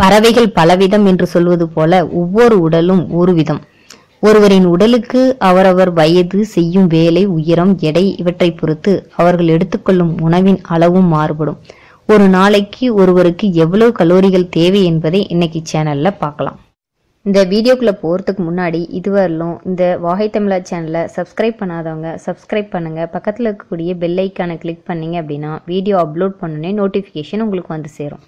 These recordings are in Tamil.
பறவைகள் பலவிதம் என்று சொல்வது போல ஒவ்வொரு உடலும் ஒரு விதம். ஒருவரின் உடலுக்கு அவரவர் வயது செய்யும் வேலை உயரம் எடை இவற்றை பொறுத்து அவர்கள் எடுத்துக்கொள்ளும் உணவின் அளவும் மாறுபடும். ஒரு நாளைக்கு ஒருவருக்கு எவ்வளவு கலோரிகள் தேவை என்பதை இன்னைக்கு சேனல்ல பார்க்கலாம். இந்த வீடியோக்குள்ளே போகிறதுக்கு முன்னாடி இதுவரையிலும் இந்த வாகை தமிழா சேனலை சப்ஸ்கிரைப் பண்ணாதவங்க சப்ஸ்கிரைப் பண்ணுங்கள் பக்கத்தில் இருக்கக்கூடிய பெல் ஐக்கானை கிளிக் பண்ணீங்க அப்படின்னா வீடியோ அப்லோட் பண்ணுனே நோட்டிஃபிகேஷன் உங்களுக்கு வந்து சேரும்.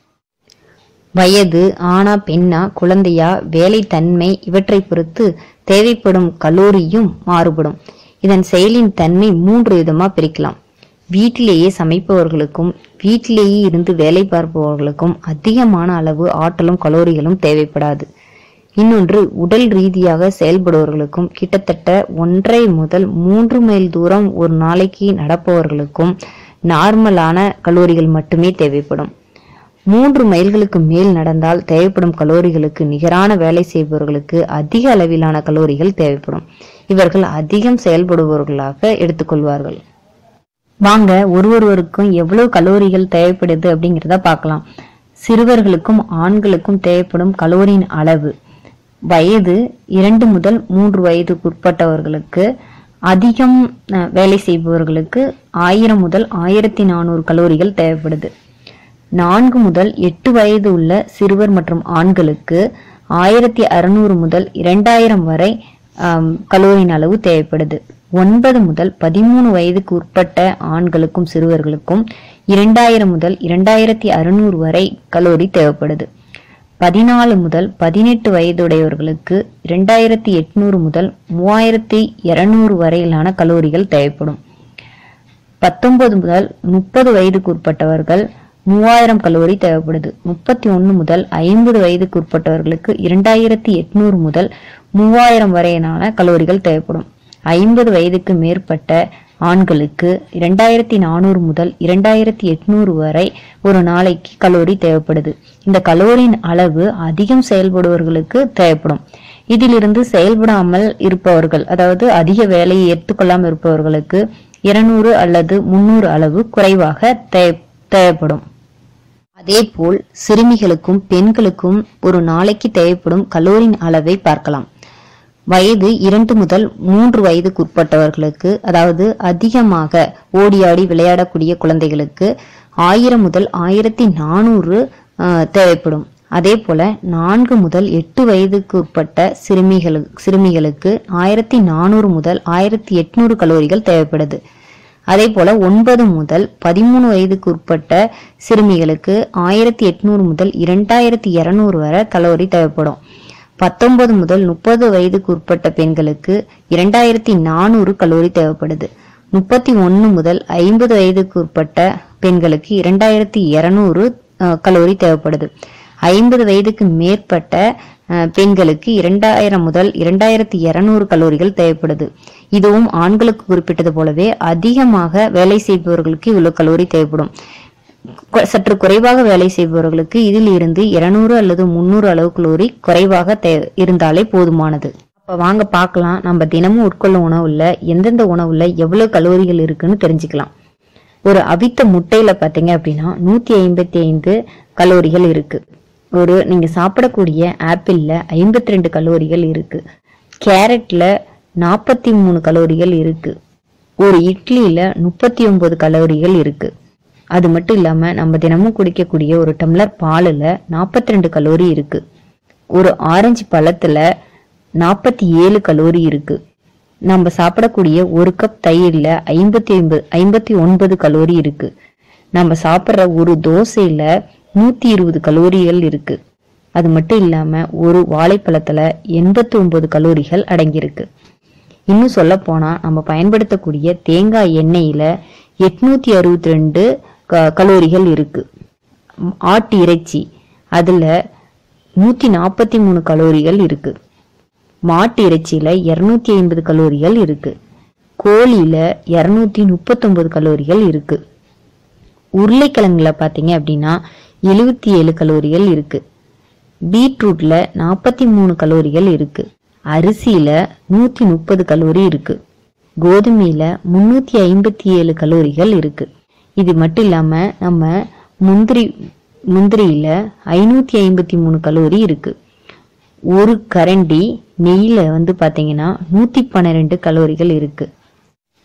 வயது ஆணா பெண்ணா குழந்தையா வேலை தன்மை இவற்றை பொறுத்து தேவைப்படும் கலோரியும் மாறுபடும். இதன் செயலின் தன்மை மூன்று விதமா பிரிக்கலாம். வீட்டிலேயே சமைப்பவர்களுக்கும் வீட்டிலேயே இருந்து வேலை பார்ப்பவர்களுக்கும் அதிகமான அளவு ஆற்றலும் கலோரிகளும் தேவைப்படாது. இன்னொன்று உடல் ரீதியாக செயல்படுபவர்களுக்கும் கிட்டத்தட்ட ஒன்றை முதல் மூன்று மைல் தூரம் ஒரு நாளைக்கு நடப்பவர்களுக்கும் நார்மலான கலோரிகள் மட்டுமே தேவைப்படும். மூன்று மைல்களுக்கு மேல் நடந்தால் தேவைப்படும் கலோரிகளுக்கு நிகரான வேலை செய்பவர்களுக்கு அதிக அளவிலான கலோரிகள் தேவைப்படும். இவர்கள் அதிகம் செயல்படுபவர்களாக எடுத்துக்கொள்வார்கள். வாங்க ஒரு ஒருவருக்கும் எவ்வளவு கலோரிகள் தேவைப்படுது அப்படிங்கிறத பார்க்கலாம். சிறுவர்களுக்கும் ஆண்களுக்கும் தேவைப்படும் கலோரியின் அளவு. வயது இரண்டு முதல் மூன்று வயதுக்கு உட்பட்டவர்களுக்கு அதிகம் அஹ், வேலை செய்பவர்களுக்கு ஆயிரம் முதல் ஆயிரத்தி நானூறு கலோரிகள் தேவைப்படுது. நான்கு முதல் எட்டு வயது உள்ள சிறுவர் மற்றும் ஆண்களுக்கு ஆயிரத்தி அறுநூறு முதல் இரண்டாயிரம் வரை ஆம், கலோரியின் அளவு தேவைப்படுது. ஒன்பது முதல் பதிமூணு வயதுக்கு உட்பட்ட ஆண்களுக்கும் சிறுவர்களுக்கும் இரண்டாயிரம் முதல் இரண்டாயிரத்தி அறுநூறு வரை கலோரி தேவைப்படுது. பதினாலு முதல் பதினெட்டு வயதுடையவர்களுக்கு இரண்டாயிரத்தி எட்நூறு முதல் மூவாயிரத்தி இருநூறு வரையிலான கலோரிகள் தேவைப்படும். பத்தொன்பது முதல் முப்பது வயதுக்கு உட்பட்டவர்கள் மூவாயிரம் கலோரி தேவைப்படுது. முப்பத்தி ஒன்று முதல் ஐம்பது வயதுக்கு உட்பட்டவர்களுக்கு இரண்டாயிரத்தி எட்நூறு முதல் மூவாயிரம் வரையிலான கலோரிகள் தேவைப்படும். ஐம்பது வயதுக்கு மேற்பட்ட ஆண்களுக்கு இரண்டாயிரத்தி நானூறு முதல் இரண்டாயிரத்தி எட்நூறு வரை ஒரு நாளைக்கு கலோரி தேவைப்படுது. இந்த கலோரியின் அளவு அதிகம் செயல்படுபவர்களுக்கு தேவைப்படும். இதிலிருந்து செயல்படாமல் இருப்பவர்கள் அதாவது அதிக வேலையை ஏற்றுக்கொள்ளாமல் இருப்பவர்களுக்கு இருநூறு அல்லது முன்னூறு அளவு குறைவாக தேவை- தேவைப்படும். அதேபோல் சிறுமிகளுக்கும் பெண்களுக்கும் ஒரு நாளைக்கு தேவைப்படும் கலோரின் அளவை பார்க்கலாம். வயது இரண்டு முதல் மூன்று வயதுக்குட்பட்டவர்களுக்கு அதாவது அதிகமாக ஓடியாடி விளையாடக்கூடிய குழந்தைகளுக்கு ஆயிரம் முதல் ஆயிரத்தி நானூறு தேவைப்படும். அதே போல நான்கு முதல் எட்டு வயதுக்கு உட்பட்ட சிறுமிகளுக்கு சிறுமிகளுக்கு ஆயிரத்தி நானூறு முதல் ஆயிரத்தி எட்நூறு கலோரிகள் தேவைப்படுது. அதே போல ஒன்பது முதல் பதிமூணு வயதுக்கு உட்பட்ட சிறுமிகளுக்கு ஆயிரத்தி எட்நூறு முதல் இரண்டாயிரத்தி இருநூறு வரை கலோரி தேவைப்படும். பத்தொன்பது முதல் முப்பது வயதுக்கு உட்பட்ட பெண்களுக்கு இரண்டாயிரத்தி நானூறு கலோரி தேவைப்படுது. முப்பத்தி ஒன்று முதல் ஐம்பது வயதுக்கு உட்பட்ட பெண்களுக்கு இரண்டாயிரத்தி இருநூறு கலோரி தேவைப்படுது. ஐம்பது வயதுக்கு மேற்பட்ட பெண்களுக்கு இரண்டாயிரம் முதல் இரண்டாயிரத்தி இருநூறு கலோரிகள் தேவைப்படுது. இதுவும் ஆண்களுக்கு குறிப்பிட்டது போலவே அதிகமாக வேலை செய்பவர்களுக்கு இவ்வளவு கலோரி தேவைப்படும். சற்று குறைவாக வேலை செய்பவர்களுக்கு இதில் இருந்து இருநூறு அல்லது முன்னூறு அளவு கலோரி குறைவாக தே இருந்தாலே போதுமானது. அப்ப வாங்க பார்க்கலாம். நம்ம தினமும் உட்கொள்ளும் உணவுல எந்தெந்த உணவுல எவ்வளவு கலோரிகள் இருக்குன்னு தெரிஞ்சுக்கலாம். ஒரு அவித்த முட்டையில பாத்தீங்க அப்படின்னா நூத்தி ஐம்பத்தி ஐந்து கலோரிகள் இருக்கு. ஒரு நீங்கள் சாப்பிடக்கூடிய ஆப்பிளில் ஐம்பத்தி ரெண்டு கலோரிகள் இருக்குது கேரட்டில் நாற்பத்தி மூணு கலோரிகள் இருக்குது ஒரு இட்லியில் முப்பத்தி ஒம்பது கலோரிகள் இருக்குது அது மட்டும் இல்லாமல் நம்ம தினமும் குடிக்கக்கூடிய ஒரு டம்ளர் பாலில் நாற்பத்தி ரெண்டு கலோரி இருக்குது ஒரு ஆரஞ்சு பழத்தில் நாற்பத்தி ஏழு கலோரி இருக்குது நம்ம சாப்பிடக்கூடிய ஒரு கப் தயிர்ல ஐம்பத்தி ஐம்பது ஐம்பத்தி ஒன்பது கலோரி இருக்குது நம்ம சாப்பிட்ற ஒரு தோசையில் நூத்தி இருபது கலோரிகள் இருக்கு. அது மட்டும் இல்லாம ஒரு வாழைப்பழத்துல எண்பத்தி ஒன்பது கலோரிகள் அடங்கியிருக்கு. இன்னும் சொல்ல போனா நம்ம பயன்படுத்தக்கூடிய தேங்காய் எண்ணெயில எட்நூத்தி அறுபத்தி ரெண்டு கலோரிகள் இருக்கு. ஆட்டு இறைச்சி அதுல நூத்தி நாற்பத்தி மூணு கலோரிகள் இருக்கு. மாட்டு இறைச்சியில இருநூத்தி ஐம்பது கலோரிகள் இருக்கு. கோழியில இருநூத்தி முப்பத்தொன்பது கலோரிகள் இருக்குது உருளைக்கிழங்குல பார்த்தீங்க அப்படின்னா எழுபத்தி ஏழு கலோரிகள் இருக்கு. பீட்ரூட்ல நாற்பத்தி மூணு கலோரிகள் இருக்கு. அரிசியில நூத்தி முப்பது கலோரி இருக்கு. கோதுமையில முன்னூத்தி ஐம்பத்தி ஏழு கலோரிகள் இருக்கு. இது மட்டும் இல்லாம நம்ம முந்திரி முந்திரியில ஐநூத்தி ஐம்பத்தி மூணு கலோரி இருக்கு. ஒரு கரண்டி நெய்யில வந்து பாத்தீங்கன்னா நூத்தி பன்னிரெண்டு கலோரிகள் இருக்கு.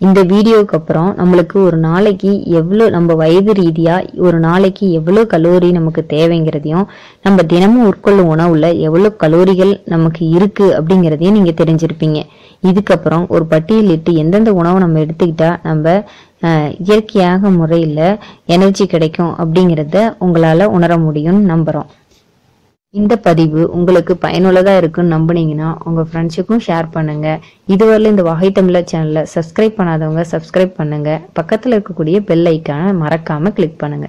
இந்த வீடியோக்கு அப்புறம் நம்மளுக்கு ஒரு நாளைக்கு எவ்வளோ நம்ம வயது ரீதியாக ஒரு நாளைக்கு எவ்வளோ கலோரி நமக்கு தேவைங்கிறதையும் நம்ம தினமும் உட்கொள்ளும் உணவுல எவ்வளோ கலோரிகள் நமக்கு இருக்கு அப்படிங்கிறதையும் நீங்க தெரிஞ்சிருப்பீங்க. இதுக்கப்புறம் ஒரு பட்டியலிட்டு எந்தெந்த உணவை நம்ம எடுத்துக்கிட்டா நம்ம இயற்கையாக முறையில் எனர்ஜி கிடைக்கும் அப்படிங்கிறத உங்களால் உணர முடியும்னு நம்புகிறோம் இந்த பதிவு உங்களுக்கு பயனுள்ளதா இருக்குன்னு நம்புனீங்கன்னா உங்க ஃப்ரெண்ட்ஸுக்கும் ஷேர் பண்ணுங்க. இதுவரையிலும் இந்த வகை தமிழர் சேனலை சப்ஸ்கிரைப் பண்ணாதவங்க சப்ஸ்கிரைப் பண்ணுங்க. பக்கத்துல இருக்கக்கூடிய பெல் ஐக்கானை மறக்காம கிளிக் பண்ணுங்க.